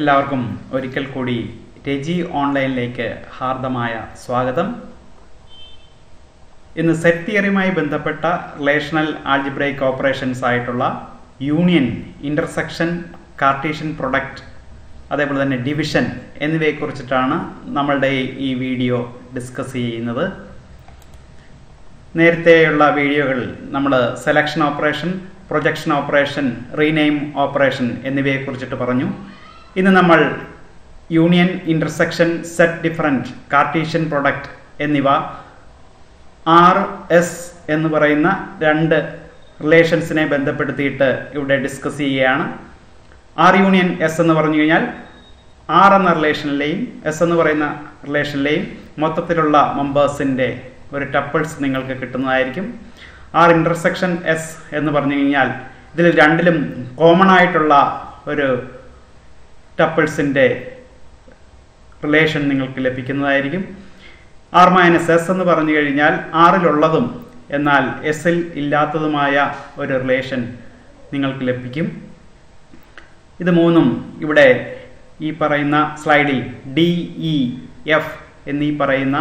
എല്ലാവർക്കും ഒരിക്കൽ കൂടി രജി ഓൺലൈനിലേക്ക് ഹാർദമായ സ്വാഗതം. ഇന്ന് സെറ്റ് തിയറിയുമായി ബന്ധപ്പെട്ട റിലേഷണൽ ആൾജിബ്രൈക്ക് ഓപ്പറേഷൻസ് ആയിട്ടുള്ള യൂണിയൻ ഇന്റർസെക്ഷൻ കാർട്ടീഷ്യൻ പ്രൊഡക്റ്റ് അതേപോലെ തന്നെ ഡിവിഷൻ എന്നിവയെക്കുറിച്ചിട്ടാണ് നമ്മളുടെ ഈ വീഡിയോ ഡിസ്കസ് ചെയ്യുന്നത്. നേരത്തെയുള്ള വീഡിയോകളിൽ നമ്മൾ selection operation projection operation rename operation എന്നിവയെക്കുറിച്ചിട്ട് പറഞ്ഞു. ഇന്ന് നമ്മൾ union intersection set different Cartesian product എന്നിവ ആർ എസ് എന്ന് പറയുന്ന രണ്ട് റിലേഷൻസിനെ ബന്ധപ്പെടുത്തിയിട്ട് ഇവിടെ ഡിസ്കസ് ചെയ്യുകയാണ്. ആർ യൂണിയൻ എസ് എന്ന് പറഞ്ഞു കഴിഞ്ഞാൽ ആർ എന്ന റിലേഷനിലെയും എസ് എന്ന് പറയുന്ന റിലേഷനിലെയും മൊത്തത്തിലുള്ള മെമ്പേഴ്സിന്റെ ഒരു ടപ്പിൾസ് നിങ്ങൾക്ക് കിട്ടുന്നതായിരിക്കും. ആർ ഇന്റർസെക്ഷൻ എസ് എന്ന് പറഞ്ഞു കഴിഞ്ഞാൽ ഇതിൽ രണ്ടിലും കോമൺ ആയിട്ടുള്ള ഒരു ടപ്പിൾസിന്റെ റിലേഷൻ നിങ്ങൾക്ക് ലഭിക്കുന്നതായിരിക്കും. ആർ മൈനസ് എസ് എന്ന് പറഞ്ഞു കഴിഞ്ഞാൽ ആറിലുള്ളതും എന്നാൽ എസിൽ ഇല്ലാത്തതുമായ ഒരു റിലേഷൻ നിങ്ങൾക്ക് ലഭിക്കും. ഇത് മൂന്നും ഇവിടെ ഈ പറയുന്ന സ്ലൈഡിൽ ഡി ഇ എഫ് എന്നീ പറയുന്ന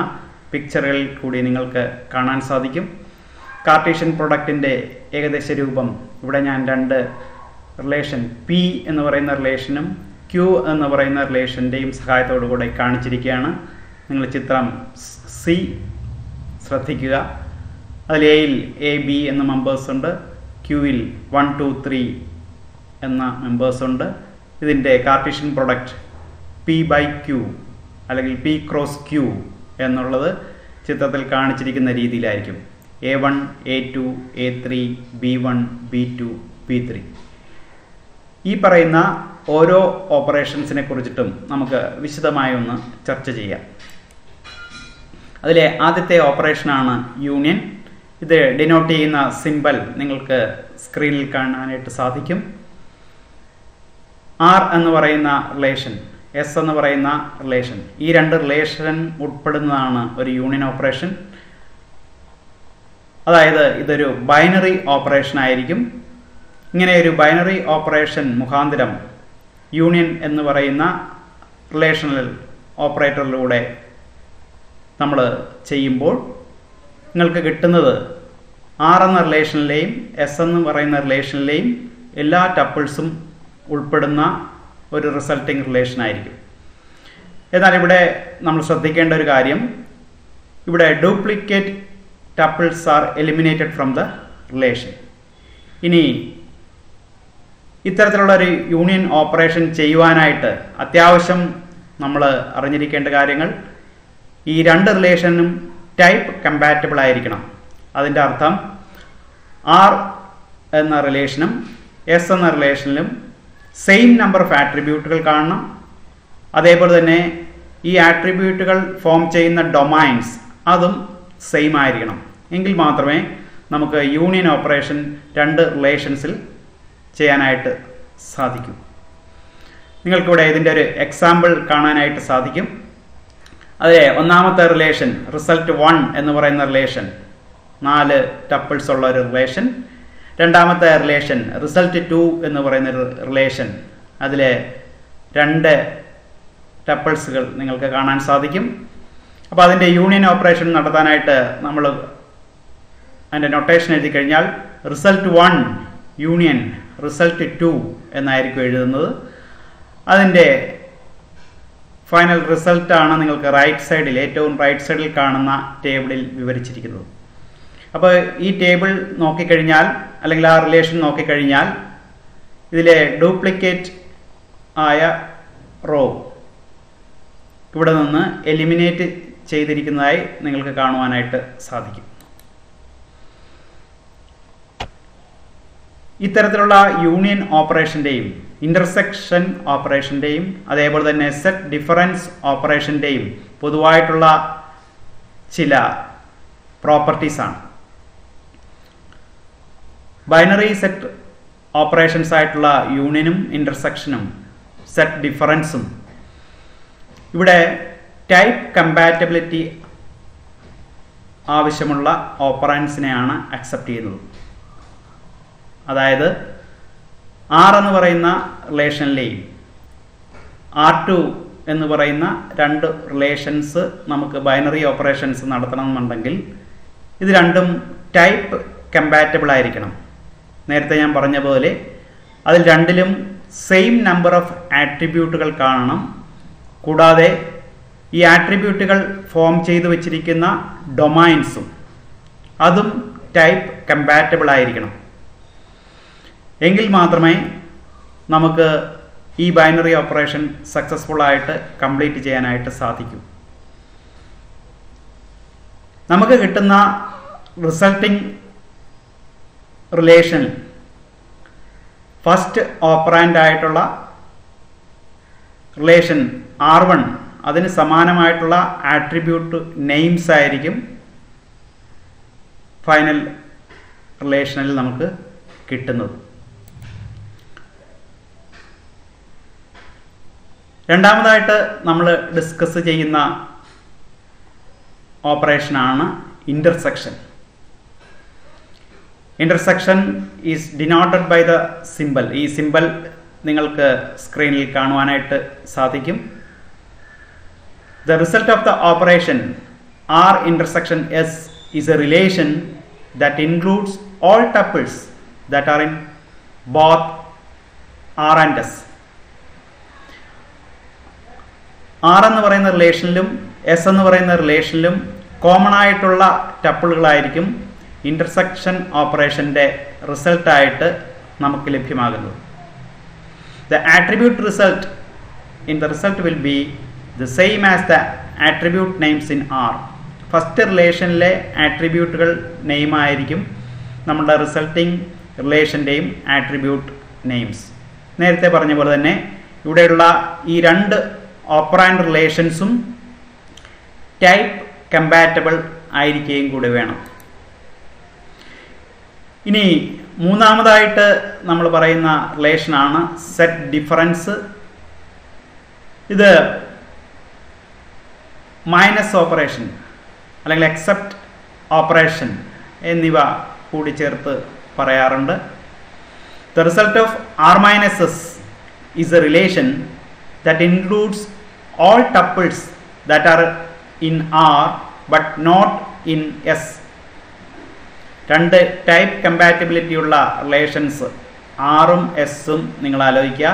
പിക്ചറുകളിൽ കൂടി നിങ്ങൾക്ക് കാണാൻ സാധിക്കും. കാർട്ടീഷ്യൻ പ്രൊഡക്റ്റിന്റെ ഏകദേശ രൂപം ഇവിടെ ഞാൻ രണ്ട് റിലേഷൻ പി എന്ന് പറയുന്ന റിലേഷനും ക്യൂ എന്ന് പറയുന്ന റിലേഷന്റെയും സഹായത്തോടു കൂടെ കാണിച്ചിരിക്കുകയാണ്. നിങ്ങൾ ചിത്രം സി ശ്രദ്ധിക്കുക. അതിൽ എയിൽ എ ബി എന്ന മെമ്പേഴ്സ് ഉണ്ട്. ക്യൂവിൽ വൺ ടു ത്രീ എന്ന മെമ്പേഴ്സ് ഉണ്ട്. ഇതിന്റെ Cartesian product P by Q അല്ലെങ്കിൽ പി ക്രോസ് ക്യൂ എന്നുള്ളത് ചിത്രത്തിൽ കാണിച്ചിരിക്കുന്ന രീതിയിലായിരിക്കും. A one A two A three B one B two B three ഈ പറയുന്ന ഓരോ ഓപ്പറേഷൻസിനെ കുറിച്ചിട്ടും നമുക്ക് വിശദമായി ഒന്ന് ചർച്ച ചെയ്യാം. അതിലെ ആദ്യത്തെ ഓപ്പറേഷനാണ് യൂണിയൻ. ഇത് ഡിനോട്ട് ചെയ്യുന്ന സിമ്പൽ നിങ്ങൾക്ക് സ്ക്രീനിൽ കാണാനായിട്ട് സാധിക്കും. ആർ എന്ന് പറയുന്ന റിലേഷൻ എസ് എന്ന് പറയുന്ന റിലേഷൻ. ഈ രണ്ട് റിലേഷൻ ഉൾപ്പെടുന്നതാണ് ഒരു യൂണിയൻ ഓപ്പറേഷൻ. അതായത് ഇതൊരു ബൈനറി ഓപ്പറേഷൻ ആയിരിക്കും ഇങ്ങനെ ഒരു ബൈനറി ഓപ്പറേഷൻ മുഖാന്തരം യൂണിയൻ എന്ന് പറയുന്ന റിലേഷണൽ ഓപ്പറേറ്ററിലൂടെ നമ്മൾ ചെയ്യുമ്പോൾ നിങ്ങൾക്ക് കിട്ടുന്നത് ആർ എന്ന റിലേഷനിലെയും എസ് എന്ന് പറയുന്ന റിലേഷനിലെയും എല്ലാ ടപ്പിൾസും ഉൾപ്പെടുന്ന ഒരു റിസൾട്ടിങ് റിലേഷൻ ആയിരിക്കും. എന്നാൽ ഇവിടെ നമ്മൾ ശ്രദ്ധിക്കേണ്ട ഒരു കാര്യം. ഇവിടെ duplicate tuples are eliminated from the relation ഇനി ഇത്തരത്തിലുള്ള ഒരു യൂണിയൻ ഓപ്പറേഷൻ ചെയ്യുവാനായിട്ട് അത്യാവശ്യം നമ്മൾ അറിഞ്ഞിരിക്കേണ്ട കാര്യങ്ങൾ. ഈ രണ്ട് റിലേഷനും ടൈപ്പ് കമ്പാറ്റബിൾ ആയിരിക്കണം. അതിന്റെ അർത്ഥം ആർ എന്ന റിലേഷനും എസ് എന്ന റിലേഷനിലും സെയിം നമ്പർ ഓഫ് ആട്രിബ്യൂട്ടുകൾ കാണണം. അതേപോലെ തന്നെ ഈ ആട്രിബ്യൂട്ടുകൾ ഫോം ചെയ്യുന്ന ഡൊമൈൻസ് അതും സെയിം ആയിരിക്കണം. എങ്കിൽ മാത്രമേ നമുക്ക് യൂണിയൻ ഓപ്പറേഷൻ രണ്ട് റിലേഷൻസിൽ ചെയ്യാനായിട്ട് സാധിക്കും. നിങ്ങൾക്കിവിടെ ഇതിന്റെ ഒരു എക്സാമ്പിൾ കാണാനായിട്ട് സാധിക്കും. അതെ ഒന്നാമത്തെ റിലേഷൻ റിസൾട്ട് വൺ എന്ന് പറയുന്ന റിലേഷൻ നാല് ടപ്പിൾസ് ഉള്ള ഒരു റിലേഷൻ രണ്ടാമത്തെ റിലേഷൻ റിസൾട്ട് ടു എന്ന് പറയുന്ന ഒരു റിലേഷൻ അതിലെ രണ്ട് ടപ്പിൾസുകൾ നിങ്ങൾക്ക് കാണാൻ സാധിക്കും. അപ്പോൾ അതിന്റെ യൂണിയൻ ഓപ്പറേഷൻ നടത്താനായിട്ട് നമ്മൾ അതിന്റെ നൊട്ടേഷൻ എഴുതി കഴിഞ്ഞാൽ result one union result two എന്നായിരിക്കും എഴുതുന്നത്. അതിന്റെ ഫൈനൽ റിസൾട്ടാണ് നിങ്ങൾക്ക് റൈറ്റ് സൈഡിൽ ഏറ്റവും റൈറ്റ് സൈഡിൽ കാണുന്ന ടേബിളിൽ വിവരിച്ചിരിക്കുന്നത്. അപ്പോൾ ഈ ടേബിൾ നോക്കിക്കഴിഞ്ഞാൽ അല്ലെങ്കിൽ ആ റിലേഷൻ നോക്കിക്കഴിഞ്ഞാൽ ഇതിലെ ഡ്യൂപ്ലിക്കേറ്റ് ആയ റോ ഇവിടെ നിന്ന് എലിമിനേറ്റ് ചെയ്തിരിക്കുന്നതായി നിങ്ങൾക്ക് കാണുവാനായിട്ട് സാധിക്കും. ഇത്തരത്തിലുള്ള യൂണിയൻ ഓപ്പറേഷന്റെയും ഇന്റർസെക്ഷൻ ഓപ്പറേഷന്റെയും അതേപോലെ തന്നെ സെറ്റ് ഡിഫറൻസ് ഓപ്പറേഷന്റെയും പൊതുവായിട്ടുള്ള ചില പ്രോപ്പർട്ടീസാണ് ബൈനറി സെറ്റ് ഓപ്പറേഷൻസ് ആയിട്ടുള്ള യൂണിയനും ഇന്റർസെക്ഷനും സെറ്റ് ഡിഫറൻസും. ഇവിടെ ടൈപ്പ് കമ്പാറ്റബിലിറ്റി ആവശ്യമുള്ള ഓപ്പറൻസിനെയാണ് അക്സെപ്റ്റ് ചെയ്യുന്നത്. അതായത് ആർ എന്ന് പറയുന്ന റിലേഷനിലെയും ആർ ടു എന്ന് പറയുന്ന രണ്ട് റിലേഷൻസ് നമുക്ക് ബൈനറി ഓപ്പറേഷൻസ് നടത്തണമെന്നുണ്ടെങ്കിൽ ഇത് രണ്ടും ടൈപ്പ് കമ്പാറ്റബിൾ ആയിരിക്കണം. നേരത്തെ ഞാൻ പറഞ്ഞ പോലെ അതിൽ രണ്ടിലും സെയിം നമ്പർ ഓഫ് ആട്രിബ്യൂട്ടുകൾ കാണണം. കൂടാതെ ഈ ആട്രിബ്യൂട്ടുകൾ ഫോം ചെയ്തു വച്ചിരിക്കുന്ന ഡൊമൈൻസും അതും ടൈപ്പ് കമ്പാറ്റബിൾ ആയിരിക്കണം. എങ്കിൽ മാത്രമേ നമുക്ക് ഈ ബൈനറി ഓപ്പറേഷൻ സക്സസ്ഫുൾ ആയിട്ട് കംപ്ലീറ്റ് ചെയ്യാനായിട്ട് സാധിക്കൂ. നമുക്ക് കിട്ടുന്ന റിസൾട്ടിങ് റിലേഷൻ ഫസ്റ്റ് ഓപ്പറാൻഡ് ആയിട്ടുള്ള റിലേഷൻ ആർ വൺ അതിന് സമാനമായിട്ടുള്ള ആട്രിബ്യൂട്ട് നെയിംസ് ആയിരിക്കും ഫൈനൽ റിലേഷനിൽ നമുക്ക് കിട്ടുന്നത്. രണ്ടാമതായിട്ട് നമ്മൾ ഡിസ്കസ് ചെയ്യുന്ന ഓപ്പറേഷനാണ് intersection intersection is denoted by the symbol ഈ സിമ്പൽ നിങ്ങൾക്ക് സ്ക്രീനിൽ കാണുവാനായിട്ട് സാധിക്കും. The result of the operation R intersection S is a relation that includes all tuples that are in both R and S R എന്ന് പറയുന്ന റിലേഷനിലും S എന്ന് പറയുന്ന റിലേഷനിലും common ആയിട്ടുള്ള ടപ്പിളുകളായിരിക്കും ഇന്റർസെക്ഷൻ ഓപ്പറേഷന്റെ റിസൾട്ടായിട്ട് നമുക്ക് ലഭ്യമാകുന്നത്. The attribute result in the result will be the same as the attribute names in R first റിലേഷനിലെ ആട്രിബ്യൂട്ടുകൾ നെയിമായിരിക്കും നമ്മുടെ റിസൾട്ടിങ് റിലേഷന്റെയും ആട്രിബ്യൂട്ട് നെയിംസ് നേരത്തെ പറഞ്ഞ പോലെ തന്നെ ഇവിടെയുള്ള ഈ രണ്ട് ഓപ്പറാൻഡ് റിലേഷൻസും ടൈപ്പ് കമ്പാറ്റബിൾ ആയിരിക്കുകയും കൂടി വേണം. ഇനി മൂന്നാമതായിട്ട് നമ്മൾ പറയുന്ന റിലേഷനാണ് സെറ്റ് ഡിഫറൻസ് ഇത് മൈനസ് ഓപ്പറേഷൻ അല്ലെങ്കിൽ എക്സെപ്റ്റ് ഓപ്പറേഷൻ എന്നിവ കൂടി ചേർത്ത് പറയാറുണ്ട്. The result of R minus S is a relation that includes all tuples that are in R but not in S. രണ്ട് ടൈപ്പ് കമ്പാറ്റബിലിറ്റി ഉള്ള റിലേഷൻസ് ആറും എസ്സും നിങ്ങൾ ആലോചിക്കുക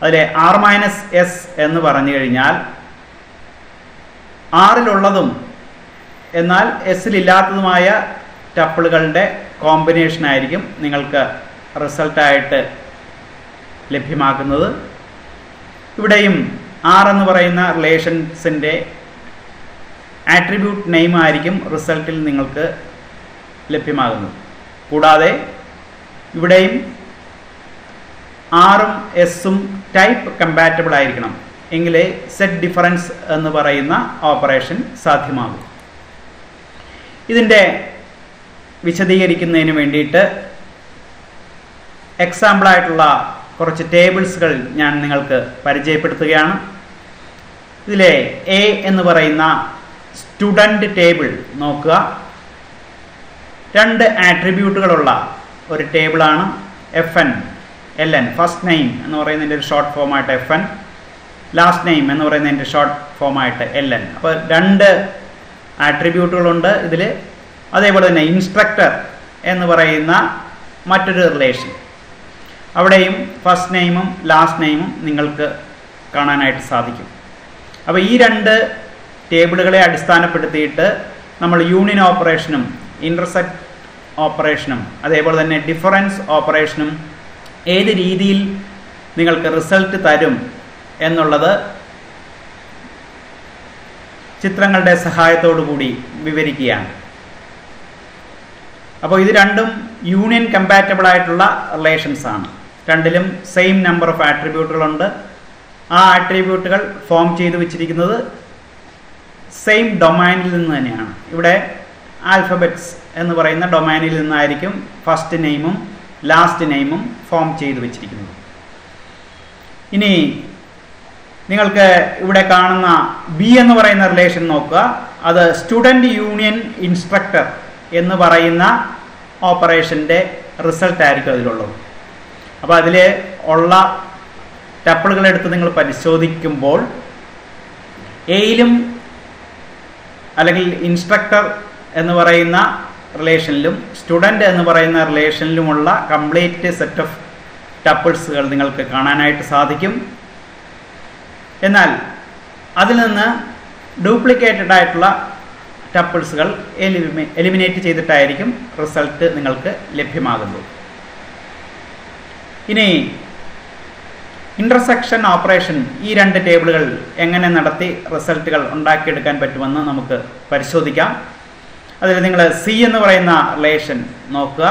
അതിലെ ആർ മൈനസ് എസ് എന്ന് പറഞ്ഞു കഴിഞ്ഞാൽ ആറിലുള്ളതും എന്നാൽ എസ്സിലില്ലാത്തതുമായ ടപ്പിളുകളുടെ കോമ്പിനേഷൻ ആയിരിക്കും നിങ്ങൾക്ക് റിസൾട്ടായിട്ട് ലഭ്യമാക്കുന്നത് ഇവിടെയും ആർ എന്ന് പറയുന്ന റിലേഷൻസിന്റെ ആട്രിബ്യൂട്ട് നെയിം ആയിരിക്കും റിസൾട്ടിൽ നിങ്ങൾക്ക് ലഭ്യമാകുന്നത്. കൂടാതെ ഇവിടെയും ആറും എസും ടൈപ്പ് കമ്പാറ്റബിൾ ആയിരിക്കണം. എങ്കിലേ സെറ്റ് ഡിഫറൻസ് എന്ന് പറയുന്ന ഓപ്പറേഷൻ സാധ്യമാകും. ഇതിന്റെ വിശദീകരിക്കുന്നതിന് വേണ്ടിയിട്ട് എക്സാമ്പിളായിട്ടുള്ള കുറച്ച് ടേബിൾസുകൾ ഞാൻ നിങ്ങൾക്ക് പരിചയപ്പെടുത്തുകയാണ്. ഇതിലെ എ എന്ന് പറയുന്ന സ്റ്റുഡന്റ് ടേബിൾ നോക്കുക. രണ്ട് ആട്രിബ്യൂട്ടുകളുള്ള ഒരു ടേബിളാണ് F N L N first name എന്ന് പറയുന്നതിന്റെ ഒരു ഷോർട്ട് ഫോമായിട്ട് എഫ് എൻ ലാസ്റ്റ് നെയിം എന്ന് പറയുന്നതിന്റെ ഷോർട്ട് ഫോമായിട്ട് എൽ എൻ അപ്പോൾ രണ്ട് ആട്രിബ്യൂട്ടുകളുണ്ട് ഇതിൽ അതേപോലെ തന്നെ ഇൻസ്ട്രക്ടർ എന്ന് പറയുന്ന മറ്റൊരു റിലേഷൻ അവിടെയും ഫസ്റ്റ് നെയിമും ലാസ്റ്റ് നെയിമും നിങ്ങൾക്ക് കാണാനായിട്ട് സാധിക്കും. അപ്പോൾ ഈ രണ്ട് ടേബിളുകളെ അടിസ്ഥാനപ്പെടുത്തിയിട്ട് നമ്മൾ യൂണിയൻ ഓപ്പറേഷനും ഇന്റർസെക്ട് ഓപ്പറേഷനും അതേപോലെ തന്നെ ഡിഫറൻസ് ഓപ്പറേഷനും ഏത് രീതിയിൽ നിങ്ങൾക്ക് റിസൾട്ട് തരും എന്നുള്ളത് ചിത്രങ്ങളുടെ സഹായത്തോടു കൂടി വിവരിക്കുകയാണ്. അപ്പോൾ ഇത് രണ്ടും യൂണിയൻ കമ്പാറ്റബിൾ ആയിട്ടുള്ള റിലേഷൻസ് ആണ്. രണ്ടിലും സെയിം നമ്പർ ഓഫ് ആട്രിബ്യൂട്ടുകളുണ്ട് ആ ആട്രിബ്യൂട്ടുകൾ ഫോം ചെയ്തു വെച്ചിരിക്കുന്നത് സെയിം ഡൊമൈനിൽ നിന്ന് തന്നെയാണ്. ഇവിടെ ആൽഫബറ്റ്സ് എന്ന് പറയുന്ന ഡൊമൈനിൽ നിന്നായിരിക്കും ഫസ്റ്റ് നെയിമും ലാസ്റ്റ് നെയിമും ഫോം ചെയ്തു വെച്ചിരിക്കുന്നത്. ഇനി നിങ്ങൾക്ക് ഇവിടെ കാണുന്ന ബി എന്ന് പറയുന്ന റിലേഷൻ നോക്കുക. അത് സ്റ്റുഡന്റ് യൂണിയൻ ഇൻസ്ട്രക്ടർ എന്ന് പറയുന്ന ഓപ്പറേഷന്റെ റിസൾട്ട് ആയിരിക്കും അതിലുള്ളത്. അപ്പോൾ അതിൽ ഉള്ള ടപ്പിളുകൾ എടുത്ത് നിങ്ങൾ പരിശോധിക്കുമ്പോൾ എയിലും അല്ലെങ്കിൽ ഇൻസ്ട്രക്ടർ എന്ന് പറയുന്ന റിലേഷനിലും സ്റ്റുഡന്റ് എന്ന് പറയുന്ന റിലേഷനിലുമുള്ള കംപ്ലീറ്റ് സെറ്റ് ഓഫ് ടപ്പിൾസുകൾ നിങ്ങൾക്ക് കാണാനായിട്ട് സാധിക്കും. എന്നാൽ അതിൽ നിന്ന് ഡ്യൂപ്ലിക്കേറ്റഡ് ആയിട്ടുള്ള ടപ്പിൾസുകൾ എലിമിനേറ്റ് ചെയ്തിട്ടായിരിക്കും റിസൾട്ട് നിങ്ങൾക്ക് ലഭ്യമാകുന്നത്. ഇനി ഇന്റർസെക്ഷൻ ഓപ്പറേഷൻ ഈ രണ്ട് ടേബിളുകൾ എങ്ങനെ നടത്തി റിസൾട്ടുകൾ ഉണ്ടാക്കിയെടുക്കാൻ പറ്റുമെന്ന് നമുക്ക് പരിശോധിക്കാം. അതിൽ നിങ്ങൾ സി എന്ന് പറയുന്ന റിലേഷൻ നോക്കുക.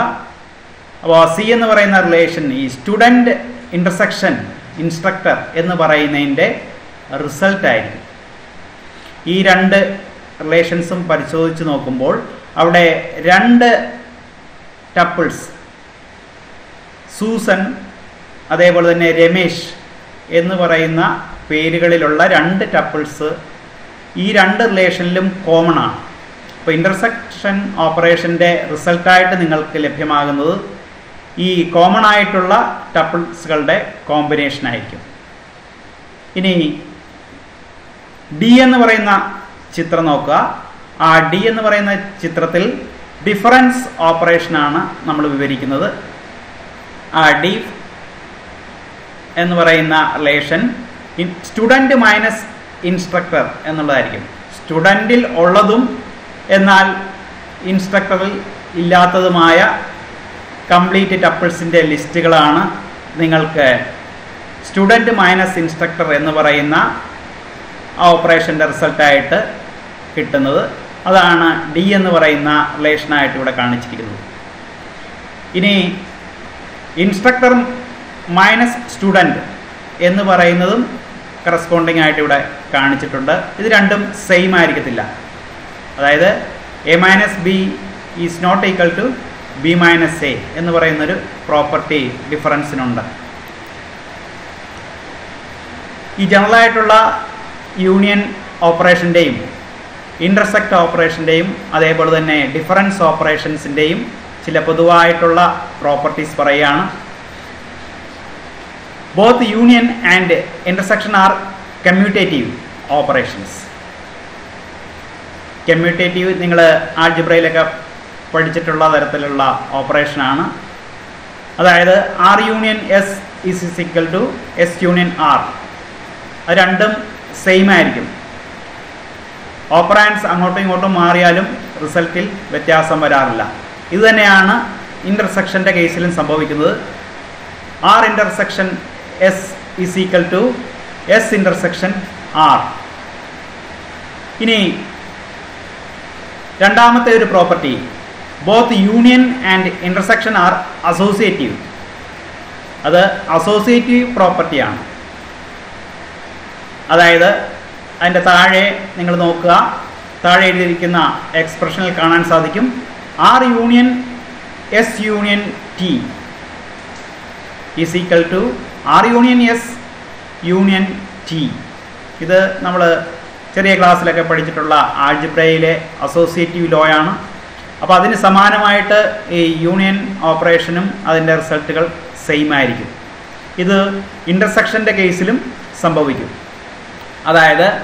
അപ്പോൾ സി എന്ന് പറയുന്ന റിലേഷൻ ഈ സ്റ്റുഡന്റ് ഇന്റർസെക്ഷൻ ഇൻസ്ട്രക്ടർ എന്ന് പറയുന്നതിന്റെ റിസൾട്ടായിരിക്കും ഈ രണ്ട് റിലേഷൻസും പരിശോധിച്ച് നോക്കുമ്പോൾ അവിടെ രണ്ട് ടപ്പിൾസ് സൂസൻ അതേപോലെ തന്നെ രമേശ് എന്ന് പറയുന്ന പേരുകളിലുള്ള രണ്ട് ടപ്പിൾസ് ഈ രണ്ട് റിലേഷനിലും കോമൺ ആണ്. അപ്പോൾ ഇന്റർസെക്ഷൻ ഓപ്പറേഷന്റെ റിസൾട്ടായിട്ട് നിങ്ങൾക്ക് ലഭ്യമാകുന്നത് ഈ കോമൺ ആയിട്ടുള്ള ടപ്പിൾസുകളുടെ കോമ്പിനേഷൻ ആയിരിക്കും. ഇനി ഡി എന്ന് പറയുന്ന ചിത്രം നോക്കുക. ആ ഡി എന്ന് പറയുന്ന ചിത്രത്തിൽ ഡിഫറൻസ് ഓപ്പറേഷനാണ് നമ്മൾ വിവരിക്കുന്നത്. ആ ഡി എന്ന് പറയുന്ന റിലേഷൻ സ്റ്റുഡന്റ് മൈനസ് ഇൻസ്ട്രക്ടർ എന്നുള്ളതായിരിക്കും. സ്റ്റുഡന്റിൽ ഉള്ളതും എന്നാൽ ഇൻസ്ട്രക്ടറിൽ ഇല്ലാത്തതുമായ കംപ്ലീറ്റ് ടപ്പിൾസിന്റെ ലിസ്റ്റുകളാണ് നിങ്ങൾക്ക് സ്റ്റുഡന്റ് മൈനസ് ഇൻസ്ട്രക്ടർ എന്ന് പറയുന്ന ആ ഓപ്പറേഷന്റെ റിസൾട്ടായിട്ട് കിട്ടുന്നത്. അതാണ് ഡി എന്ന് പറയുന്ന റിലേഷനായിട്ട് ഇവിടെ കാണിച്ചിരിക്കുന്നത്. ഇനി ഇൻസ്ട്രക്ടർ മൈനസ് സ്റ്റുഡന്റ് എന്ന് പറയുന്നതും കറസ്പോണ്ടിങ് ആയിട്ട് ഇവിടെ കാണിച്ചിട്ടുണ്ട്. ഇത് രണ്ടും സെയിം ആയിരിക്കത്തില്ല. അതായത് A minus B is not equal to B minus A എന്ന് പറയുന്നൊരു പ്രോപ്പർട്ടി ഡിഫറൻസിനുണ്ട് ഈ ജനറലായിട്ടുള്ള യൂണിയൻ ഓപ്പറേഷന്റെയും ഇന്റർസെക്റ്റ് ഓപ്പറേഷന്റെയും അതേപോലെ തന്നെ ഡിഫറൻസ് ഓപ്പറേഷൻസിന്റെയും ചില പൊതുവായിട്ടുള്ള പ്രോപ്പർട്ടീസ് പറയുകയാണ്. Both union and intersection are commutative operations commutative നിങ്ങൾ ആൾജിബ്രയിലൊക്കെ പഠിച്ചിട്ടുള്ള തരത്തിലുള്ള ഓപ്പറേഷനാണ് അതായത് R union S is is equal to S union R അത് രണ്ടും സെയിം ആയിരിക്കും. ഓപ്പറാൻസ് അങ്ങോട്ടും ഇങ്ങോട്ടും മാറിയാലും റിസൾട്ടിൽ വ്യത്യാസം വരാറില്ല. ഇതുതന്നെയാണ് ഇന്റർസെക്ഷന്റെ കേസിലും സംഭവിക്കുന്നത്. R intersection S is equal to S intersection R ഇനി രണ്ടാമത്തെ ഒരു property both union and intersection are associative അത് അസോസിയേറ്റീവ് പ്രോപ്പർട്ടിയാണ് അതായത് അതിന്റെ താഴെ നിങ്ങൾ നോക്കുക താഴെ എഴുതിയിരിക്കുന്ന എക്സ്പ്രഷനിൽ കാണാൻ സാധിക്കും. R union S union T is equal to R union S union T ഇത് നമ്മൾ ചെറിയ ക്ലാസ്സിലൊക്കെ പഠിച്ചിട്ടുള്ള ആൾജിബ്രയിലെ അസോസിയേറ്റീവ് ലോ ആണ്. അപ്പോൾ അതിന് സമാനമായിട്ട് ഈ യൂണിയൻ ഓപ്പറേഷനും അതിന്റെ റിസൾട്ടുകൾ സെയിം ആയിരിക്കും. ഇത് ഇന്റർസെക്ഷന്റെ കേസിലും സംഭവിക്കും. അതായത്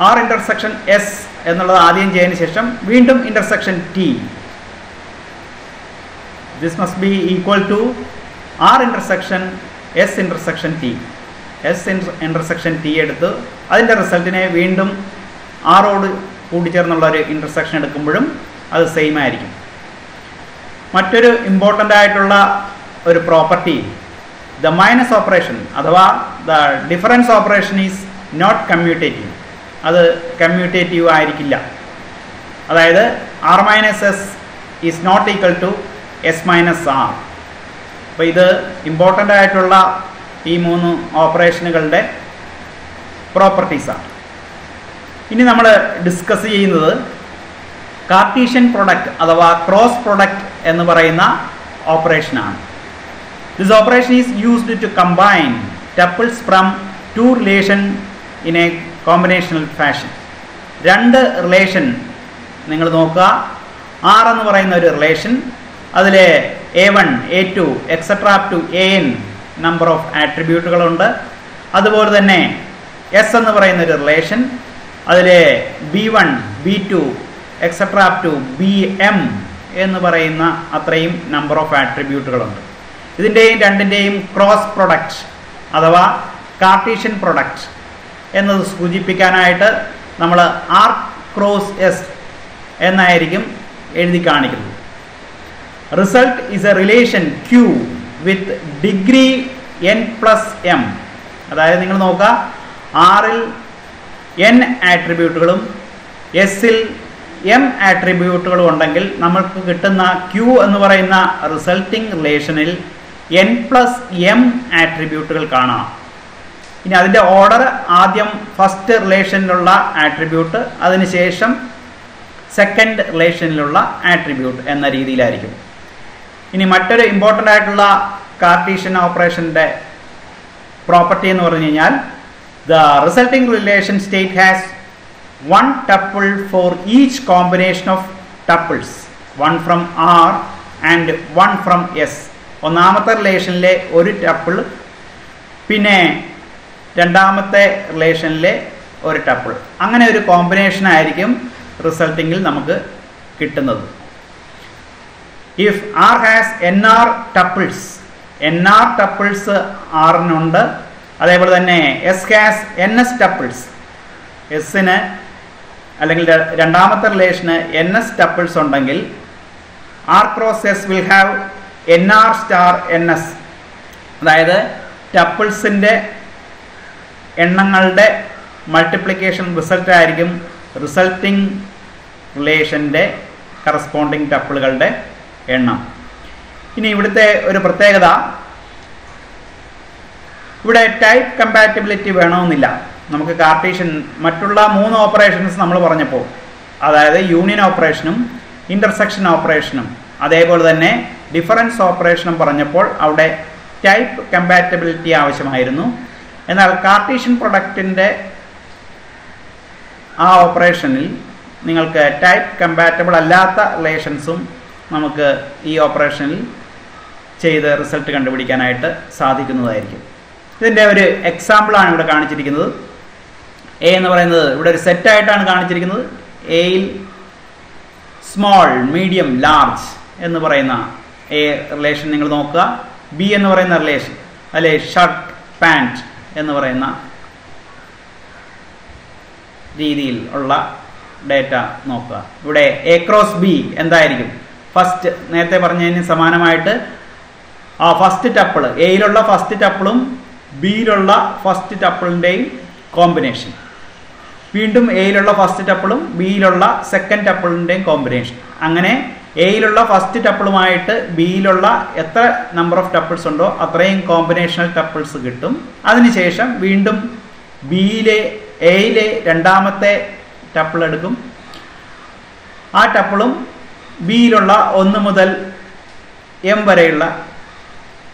ആർ ഇന്റർസെക്ഷൻ എസ് എന്നുള്ളത് ആദ്യം ചെയ്തതിന് ശേഷം വീണ്ടും intersection T this must be equal to R intersection S intersection T S intersection T എടുത്ത് അതിന്റെ റിസൾട്ടിനെ വീണ്ടും ആറോട് കൂടിച്ചേർന്നുള്ള ഒരു ഇന്റർസെക്ഷൻ എടുക്കുമ്പോഴും അത് സെയിം ആയിരിക്കും. മറ്റൊരു ഇമ്പോർട്ടന്റ് ആയിട്ടുള്ള ഒരു പ്രോപ്പർട്ടി ദ മൈനസ് ഓപ്പറേഷൻ അഥവാ the difference operation is not commutative അത് കമ്മ്യൂട്ടേറ്റീവ് ആയിരിക്കില്ല. അതായത് R minus S is not equal to S minus R അപ്പോൾ ഇത് ഇമ്പോർട്ടന്റ് ആയിട്ടുള്ള ഈ മൂന്ന് ഓപ്പറേഷനുകളുടെ പ്രോപ്പർട്ടീസാണ് ഇനി നമ്മൾ ഡിസ്കസ് ചെയ്യുന്നത് കാർട്ടീഷ്യൻ പ്രൊഡക്റ്റ് അഥവാ ക്രോസ് പ്രൊഡക്റ്റ് എന്ന് പറയുന്ന ഓപ്പറേഷനാണ് this operation is used to combine tuples from two relation in a combinational fashion രണ്ട് റിലേഷൻ നിങ്ങൾ നോക്കുക. ആർ എന്ന് പറയുന്ന ഒരു റിലേഷൻ അതിലെ A one A two etcetera up to A N number of ആട്രിബ്യൂട്ടുകളുണ്ട് അതുപോലെ തന്നെ എസ് എന്ന് പറയുന്ന ഒരു റിലേഷൻ അതിൽ B one B two etcetera up to B M എന്ന് പറയുന്ന അത്രയും നമ്പർ ഓഫ് ആട്രിബ്യൂട്ടുകളുണ്ട് ഇതിന്റെയും രണ്ടിന്റെയും ക്രോസ് പ്രൊഡക്റ്റ് അഥവാ കാർട്ടീഷ്യൻ പ്രൊഡക്റ്റ് എന്നത് സൂചിപ്പിക്കാനായിട്ട് നമ്മൾ ആർ ക്രോസ് എസ് എന്നായിരിക്കും എഴുതി കാണിക്കുന്നത്. Result is a relation Q with degree n plus M അതായത് നിങ്ങൾ നോക്കുക ആറിൽ എൻ ആട്രിബ്യൂട്ടുകളും എസിൽ എം ആട്രിബ്യൂട്ടുകളും ഉണ്ടെങ്കിൽ നമുക്ക് കിട്ടുന്ന ക്യൂ എന്ന് പറയുന്ന റിസൾട്ടിംഗ് റിലേഷനിൽ എൻ പ്ലസ് എം ആട്രിബ്യൂട്ടുകൾ കാണാം. ഇനി അതിന്റെ ഓർഡർ ആദ്യം ഫസ്റ്റ് റിലേഷനിലുള്ള ആട്രിബ്യൂട്ട് അതിനുശേഷം സെക്കൻഡ് റിലേഷനിലുള്ള ആട്രിബ്യൂട്ട് എന്ന രീതിയിലായിരിക്കും. ഇനി മറ്റൊരു ഇമ്പോർട്ടന്റ് ആയിട്ടുള്ള കാർട്ടീഷ്യൻ ഓപ്പറേഷന്റെ പ്രോപ്പർട്ടി എന്ന് പറഞ്ഞു കഴിഞ്ഞാൽ the resulting relation state has one tuple for each combination of tuples one from R and one from S ഒന്നാമത്തെ റിലേഷനിലെ ഒരു ടപ്പിൾ പിന്നെ രണ്ടാമത്തെ റിലേഷനിലെ ഒരു ടപ്പിൾ അങ്ങനെ ഒരു കോമ്പിനേഷൻ ആയിരിക്കും റിസൾട്ടിങ്ങിൽ നമുക്ക് കിട്ടുന്നത്. If R has N R tuples N R tuples ആറിനുണ്ട് അതേപോലെ തന്നെ S has N S tuples എസിന് അല്ലെങ്കിൽ രണ്ടാമത്തെ റിലേഷന് എൻ എസ് ടപ്പിൾസ് ഉണ്ടെങ്കിൽ R cross S will have N R star N S അതായത് ടപ്പിൾസിന്റെ എണ്ണങ്ങളുടെ മൾട്ടിപ്ലിക്കേഷൻ റിസൾട്ട് ആയിരിക്കും റിസൾട്ടിംഗ് റിലേഷന്റെ കറസ്പോണ്ടിങ് ടപ്പിളുകളുടെ എണ്ണം. ഇനി ഇവിടുത്തെ ഒരു പ്രത്യേകത. ഇവിടെ ടൈപ്പ് കമ്പാറ്റബിലിറ്റി വേണമെന്നില്ല. നമുക്ക് കാർട്ടീഷ്യൻ മറ്റുള്ള മൂന്ന് ഓപ്പറേഷൻസ് നമ്മൾ പറഞ്ഞപ്പോൾ അതായത് യൂണിയൻ ഓപ്പറേഷനും ഇന്റർസെക്ഷൻ ഓപ്പറേഷനും അതേപോലെ തന്നെ ഡിഫറൻസ് ഓപ്പറേഷനും പറഞ്ഞപ്പോൾ അവിടെ ടൈപ്പ് കമ്പാറ്റബിലിറ്റി ആവശ്യമായിരുന്നു. എന്നാൽ കാർട്ടീഷ്യൻ പ്രൊഡക്റ്റിന്റെ ആ ഓപ്പറേഷനിൽ നിങ്ങൾക്ക് ടൈപ്പ് കമ്പാറ്റബിൾ അല്ലാത്ത റിലേഷൻസും നമുക്ക് ഈ ഓപ്പറേഷനിൽ ചെയ്ത് റിസൾട്ട് കണ്ടുപിടിക്കാനായിട്ട് സാധിക്കുന്നതായിരിക്കും. ഇതിന്റെ ഒരു എക്സാമ്പിളാണ് ഇവിടെ കാണിച്ചിരിക്കുന്നത്. എ എന്ന് പറയുന്നത് ഇവിടെ ഒരു സെറ്റായിട്ടാണ് കാണിച്ചിരിക്കുന്നത്. എയിൽ സ്മോൾ മീഡിയം ലാർജ് എന്ന് പറയുന്ന എ റിലേഷൻ നിങ്ങൾ നോക്കുക. ബി എന്ന് പറയുന്ന റിലേഷൻ അല്ലെ ഷർട്ട് പാന്റ് എന്ന് പറയുന്ന രീതിയിൽ ഉള്ള ഡേറ്റ നോക്കുക. ഇവിടെ എ ക്രോസ് ബി എന്തായിരിക്കും? ഫസ്റ്റ് നേരത്തെ പറഞ്ഞതിന് സമാനമായിട്ട് ആ ഫസ്റ്റ് ടപ്പിൾ എയിലുള്ള ഫസ്റ്റ് ടപ്പിളും ബിയിലുള്ള ഫസ്റ്റ് ടപ്പിളിന്റെയും കോമ്പിനേഷൻ വീണ്ടും എയിലുള്ള ഫസ്റ്റ് ടപ്പിളും ബിയിലുള്ള സെക്കൻഡ് ടപ്പിളിന്റെയും കോമ്പിനേഷൻ അങ്ങനെ എയിലുള്ള ഫസ്റ്റ് ടപ്പിളുമായിട്ട് ബിയിലുള്ള എത്ര നമ്പർ ഓഫ് ടപ്പിൾസ് ഉണ്ടോ അത്രയും കോമ്പിനേഷണൽ ടപ്പിൾസ് കിട്ടും. അതിനുശേഷം വീണ്ടും ബിയിലെ എയിലെ രണ്ടാമത്തെ ടപ്പിൾ എടുക്കും. ആ ടപ്പിളും ബിയിലുള്ള ഒന്ന് മുതൽ എം വരെയുള്ള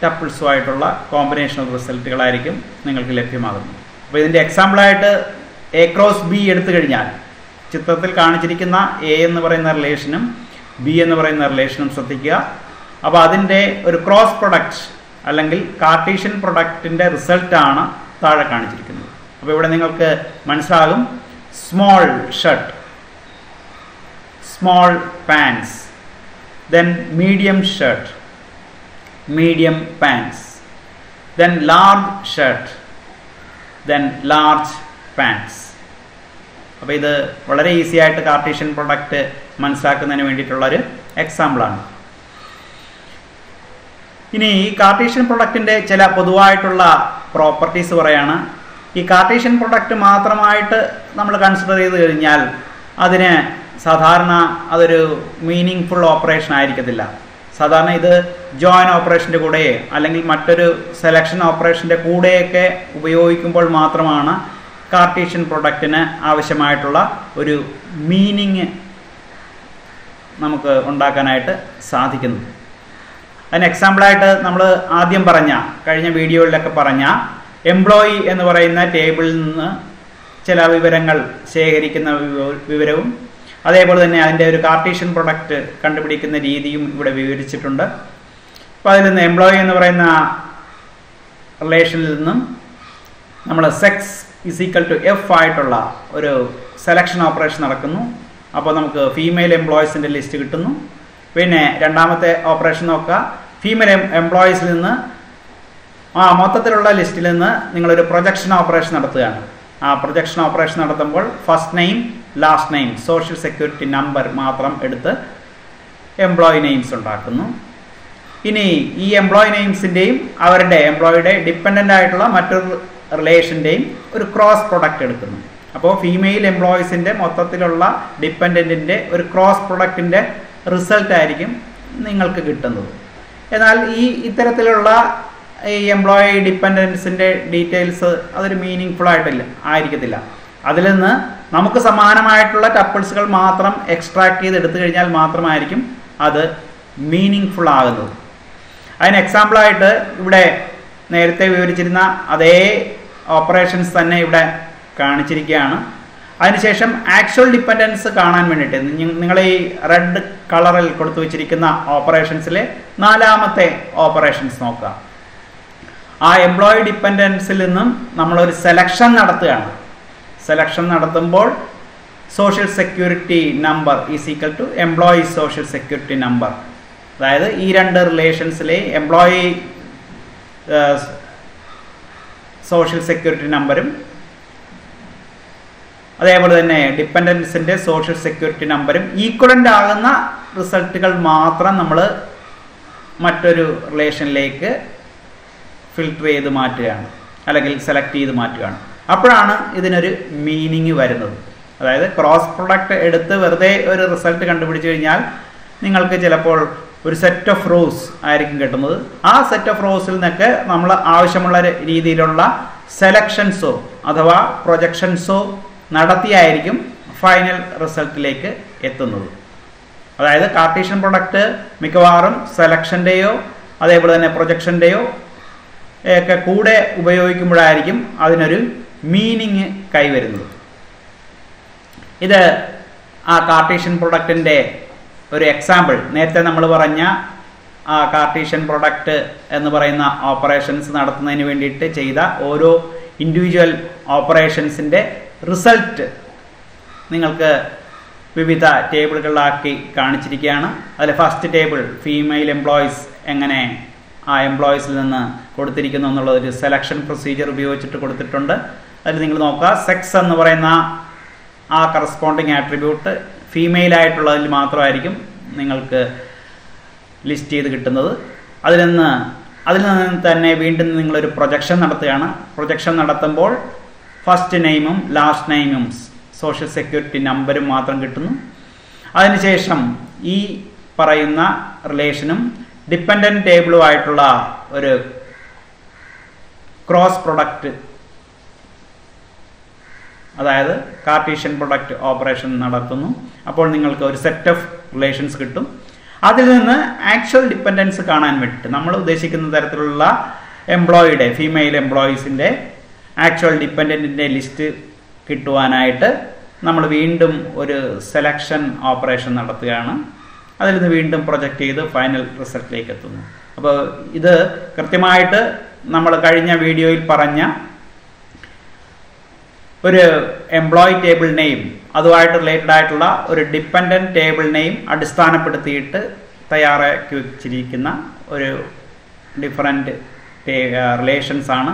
ടപ്പിൾസുമായിട്ടുള്ള കോമ്പിനേഷൻ ഓഫ് റിസൾട്ടുകളായിരിക്കും നിങ്ങൾക്ക് ലഭ്യമാകുന്നത്. അപ്പോൾ ഇതിന്റെ എക്സാമ്പിളായിട്ട് എ ക്രോസ് ബി എടുത്തു കഴിഞ്ഞാൽ ചിത്രത്തിൽ കാണിച്ചിരിക്കുന്ന എ എന്ന് പറയുന്ന റിലേഷനും ബി എന്ന് പറയുന്ന റിലേഷനും ശ്രദ്ധിക്കുക. അപ്പോൾ അതിന്റെ ഒരു ക്രോസ് പ്രൊഡക്റ്റ് അല്ലെങ്കിൽ കാർട്ടീഷ്യൻ പ്രൊഡക്റ്റിന്റെ റിസൾട്ടാണ് താഴെ കാണിച്ചിരിക്കുന്നത്. അപ്പോൾ ഇവിടെ നിങ്ങൾക്ക് മനസ്സിലാകും. Small shirt small pants then medium shirt medium pants then large shirt then large pants. അപ്പോൾ ഇത് വളരെ ഈസി ആയിട്ട് കാർട്ടീഷ്യൻ പ്രൊഡക്റ്റ് മനസ്സിലാക്കുന്നതിന് വേണ്ടിയിട്ടുള്ളൊരു എക്സാമ്പിളാണ് ഇനി ഈ കാർട്ടീഷ്യൻ പ്രൊഡക്റ്റിന്റെ ചില പൊതുവായിട്ടുള്ള പ്രോപ്പർട്ടീസ് പറയാണ്. ഈ കാർട്ടീഷ്യൻ പ്രൊഡക്റ്റ് മാത്രമായിട്ട് നമ്മൾ കൺസിഡർ ചെയ്ത് കഴിഞ്ഞാൽ അതിന് സാധാരണ അതൊരു മീനിങ് ഫുൾ ഓപ്പറേഷൻ ആയിരിക്കത്തില്ല. സാധാരണ ഇത് ജോയിൻ ഓപ്പറേഷന്റെ കൂടെ അല്ലെങ്കിൽ മറ്റൊരു സെലക്ഷൻ ഓപ്പറേഷന്റെ കൂടെയൊക്കെ ഉപയോഗിക്കുമ്പോൾ മാത്രമാണ് കാർട്ടീഷ്യൻ പ്രൊഡക്റ്റിന് ആവശ്യമായിട്ടുള്ള ഒരു മീനിങ് നമുക്ക് ഉണ്ടാക്കാനായിട്ട് സാധിക്കുന്നത്. അതിന് എക്സാമ്പിളായിട്ട് നമ്മൾ ആദ്യം പറഞ്ഞ കഴിഞ്ഞ വീഡിയോയിലൊക്കെ പറഞ്ഞ എംപ്ലോയി എന്ന് പറയുന്ന ടേബിളിൽ നിന്ന് ചില വിവരങ്ങൾ ശേഖരിക്കുന്ന വിവരവും അതേപോലെ തന്നെ അതിന്റെ ഒരു കാർട്ടീഷ്യൻ പ്രൊഡക്റ്റ് കണ്ടുപിടിക്കുന്ന രീതിയും ഇവിടെ വിവരിച്ചിട്ടുണ്ട്. അപ്പോൾ അതിൽ നിന്ന് എംപ്ലോയി എന്ന് പറയുന്ന റിലേഷനിൽ നിന്നും നമ്മൾ sex is equal to F ആയിട്ടുള്ള ഒരു സെലക്ഷൻ ഓപ്പറേഷൻ നടക്കുന്നു. അപ്പോൾ നമുക്ക് ഫീമെയിൽ എംപ്ലോയീസിന്റെ ലിസ്റ്റ് കിട്ടുന്നു. പിന്നെ രണ്ടാമത്തെ ഓപ്പറേഷൻ നോക്കുക. ഫീമെയിൽ എംപ്ലോയീസിൽ നിന്ന് ആ മൊത്തത്തിലുള്ള ലിസ്റ്റിൽ നിന്ന് നിങ്ങളൊരു പ്രൊജക്ഷൻ ഓപ്പറേഷൻ നടത്തുകയാണ്. ആ പ്രൊജക്ഷൻ ഓപ്പറേഷൻ നടത്തുമ്പോൾ first name last name social security number മാത്രം എടുത്ത് എംപ്ലോയി നെയിംസ് ഉണ്ടാക്കുന്നു. ഇനി ഈ എംപ്ലോയി നെയിംസിന്റെയും അവരുടെ എംപ്ലോയിയുടെ ഡിപ്പെൻഡന്റ് ആയിട്ടുള്ള മറ്റൊരു റിലേഷന്റെയും ഒരു ക്രോസ് പ്രൊഡക്റ്റ് എടുക്കുന്നു. അപ്പോൾ ഫീമെയിൽ എംപ്ലോയീസിന്റെ മൊത്തത്തിലുള്ള ഡിപ്പെൻഡന്റിന്റെ ഒരു ക്രോസ് പ്രൊഡക്റ്റിന്റെ റിസൾട്ട് ആയിരിക്കും നിങ്ങൾക്ക് കിട്ടുന്നത്. എന്നാൽ ഈ ഇത്തരത്തിലുള്ള ഈ എംപ്ലോയി ഡിപ്പെൻഡൻസിന്റെ ഡീറ്റെയിൽസ് അതൊരു മീനിങ് ഫുൾ ആയിട്ടില്ല ആയിരിക്കത്തില്ല. അതിൽ നിന്ന് നമുക്ക് സമാനമായിട്ടുള്ള ടപ്പിൾസുകൾ മാത്രം എക്സ്ട്രാക്ട് ചെയ്ത് എടുത്തു കഴിഞ്ഞാൽ മാത്രമായിരിക്കും അത് മീനിങ് ഫുൾ ആകുന്നത്. അതിന് എക്സാമ്പിളായിട്ട് ഇവിടെ നേരത്തെ വിവരിച്ചിരുന്ന അതേ ഓപ്പറേഷൻസ് തന്നെ ഇവിടെ കാണിച്ചിരിക്കുകയാണ്. അതിനുശേഷം ആക്ച്വൽ ഡിപ്പെൻഡൻസ് കാണാൻ വേണ്ടിയിട്ട് നിങ്ങൾ ഈ റെഡ് കളറിൽ കൊടുത്തു വെച്ചിരിക്കുന്ന ഓപ്പറേഷൻസിലെ നാലാമത്തെ ഓപ്പറേഷൻസ് നോക്കുക. ആ എംപ്ലോയി ഡിപ്പെൻഡൻസിൽ നിന്നും നമ്മളൊരു സെലക്ഷൻ നടത്തുകയാണ്. സെലക്ഷൻ നടത്തുമ്പോൾ social security number is equal to employee social security number അതായത് ഈ രണ്ട് റിലേഷൻസിലെ എംപ്ലോയി സോഷ്യൽ സെക്യൂരിറ്റി നമ്പരും അതേപോലെ തന്നെ ഡിപ്പെൻഡൻസിന്റെ സോഷ്യൽ സെക്യൂരിറ്റി നമ്പരും ഈക്വലന്റ് ആകുന്ന റിസൾട്ടുകൾ മാത്രം നമ്മൾ മറ്റൊരു റിലേഷനിലേക്ക് ഫിൽട്ടർ ചെയ്ത് മാറ്റുകയാണ്. അല്ലെങ്കിൽ സെലക്ട് ചെയ്ത് മാറ്റുകയാണ്. അപ്പോഴാണ് ഇതിനൊരു മീനിങ് വരുന്നത്. അതായത് ക്രോസ് പ്രൊഡക്റ്റ് എടുത്ത് വെറുതെ ഒരു റിസൾട്ട് കണ്ടുപിടിച്ചു കഴിഞ്ഞാൽ നിങ്ങൾക്ക് ചിലപ്പോൾ ഒരു സെറ്റ് ഓഫ് റോസ് ആയിരിക്കും കിട്ടുന്നത്. ആ സെറ്റ് ഓഫ് റോസിൽ നിന്നൊക്കെ നമ്മൾ ആവശ്യമുള്ള രീതിയിലുള്ള സെലക്ഷൻസോ അഥവാ പ്രൊജക്ഷൻസോ നടത്തിയായിരിക്കും ഫൈനൽ റിസൾട്ടിലേക്ക് എത്തുന്നത്. അതായത് കാർട്ടീഷ്യൻ പ്രൊഡക്റ്റ് മിക്കവാറും സെലക്ഷന്റെയോ അതേപോലെ തന്നെ പ്രൊജക്ഷന്റെയോ ഒക്കെ കൂടെ ഉപയോഗിക്കുമ്പോഴായിരിക്കും അതിനൊരു മീനിങ് കൈവരുന്നത്. ഇത് ആ കാർട്ടീഷ്യൻ പ്രൊഡക്റ്റിന്റെ ഒരു എക്സാമ്പിൾ നേരത്തെ നമ്മൾ പറഞ്ഞ ആ കാർട്ടീഷ്യൻ പ്രൊഡക്റ്റ് എന്ന് പറയുന്ന ഓപ്പറേഷൻസ് നടത്തുന്നതിന് വേണ്ടിയിട്ട് ചെയ്ത ഓരോ ഇൻഡിവിജ്വൽ ഓപ്പറേഷൻസിന്റെ റിസൾട്ട് നിങ്ങൾക്ക് വിവിധ ടേബിളുകളിലാക്കി കാണിച്ചിരിക്കുകയാണ്. അതിൽ ഫസ്റ്റ് ടേബിൾ ഫീമെയിൽ എംപ്ലോയീസ് എങ്ങനെ ആ എംപ്ലോയീസിൽ നിന്ന് കൊടുത്തിരിക്കുന്നു എന്നുള്ള ഒരു സെലക്ഷൻ പ്രൊസീജിയർ ഉപയോഗിച്ചിട്ട് കൊടുത്തിട്ടുണ്ട്. അതിൽ നിങ്ങൾ നോക്കുക. സെക്സ് എന്ന് പറയുന്ന ആ കറസ്പോണ്ടിങ് ആട്രിബ്യൂട്ട് ഫീമെയിൽ ആയിട്ടുള്ളതിൽ മാത്രമായിരിക്കും നിങ്ങൾക്ക് ലിസ്റ്റ് ചെയ്ത് കിട്ടുന്നത്. അതിൽ നിന്ന് അതിൽ നിന്ന് തന്നെ വീണ്ടും നിങ്ങളൊരു പ്രൊജക്ഷൻ നടത്തുകയാണ്. പ്രൊജക്ഷൻ നടത്തുമ്പോൾ ഫസ്റ്റ് നെയിമും ലാസ്റ്റ് നെയിമും സോഷ്യൽ സെക്യൂരിറ്റി നമ്പരും മാത്രം കിട്ടുന്നു. അതിനുശേഷം ഈ പറയുന്ന റിലേഷനും ഡിപ്പെൻഡന്റ് ടേബിളുമായിട്ടുള്ള ഒരു ക്രോസ് പ്രൊഡക്റ്റ് അതായത് കാർട്ടീഷ്യൻ പ്രൊഡക്റ്റ് ഓപ്പറേഷൻ നടത്തുന്നു. അപ്പോൾ നിങ്ങൾക്ക് ഒരു സെറ്റ് ഓഫ് റിലേഷൻസ് കിട്ടും. അതിൽ നിന്ന് ആക്ച്വൽ ഡിപ്പെൻഡൻസ് കാണാൻ വേണ്ടിയിട്ട് നമ്മൾ ഉദ്ദേശിക്കുന്ന തരത്തിലുള്ള എംപ്ലോയിയുടെ ഫീമെയിൽ എംപ്ലോയീസിന്റെ ആക്ച്വൽ ഡിപ്പെൻഡന്റിന്റെ ലിസ്റ്റ് കിട്ടുവാനായിട്ട് നമ്മൾ വീണ്ടും ഒരു സെലക്ഷൻ ഓപ്പറേഷൻ നടത്തുകയാണ്. അതിൽ നിന്ന് വീണ്ടും പ്രൊജക്റ്റ് ചെയ്ത് ഫൈനൽ റിസൾട്ടിലേക്ക് എത്തുന്നു. അപ്പോൾ ഇത് കൃത്യമായിട്ട് നമ്മൾ കഴിഞ്ഞ വീഡിയോയിൽ പറഞ്ഞ ഒരു എംപ്ലോയി ടേബിൾ നെയിം അതുമായിട്ട് റിലേറ്റഡ് ആയിട്ടുള്ള ഒരു ഡിപ്പെൻഡന്റ് ടേബിൾ നെയിം അടിസ്ഥാനപ്പെടുത്തിയിട്ട് തയ്യാറാക്കി വെച്ചിരിക്കുന്ന ഒരു ഡിഫറെന്റ് റിലേഷൻസ് ആണ്.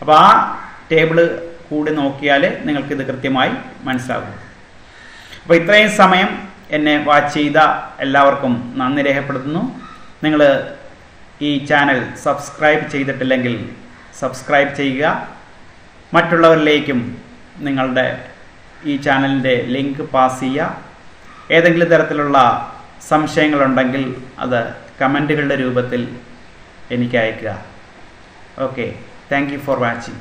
അപ്പോൾ ആ ടേബിൾ കൂടി നോക്കിയാൽ നിങ്ങൾക്കിത് കൃത്യമായി മനസ്സിലാകും. അപ്പോൾ ഇത്രയും സമയം എന്നെ വാച്ച് ചെയ്ത എല്ലാവർക്കും നന്ദി രേഖപ്പെടുത്തുന്നു. നിങ്ങൾ ഈ ചാനൽ സബ്സ്ക്രൈബ് ചെയ്തിട്ടില്ലെങ്കിൽ സബ്സ്ക്രൈബ് ചെയ്യുക. മറ്റുള്ളവരിലേക്കും നിങ്ങളുടെ ഈ ചാനലിന്റെ ലിങ്ക് പാസ് ചെയ്യുക. ഏതെങ്കിലും തരത്തിലുള്ള സംശയങ്ങളുണ്ടെങ്കിൽ അത് കമന്റുകളുടെ രൂപത്തിൽ എനിക്ക് അയക്കുക okay. Thank you for watching.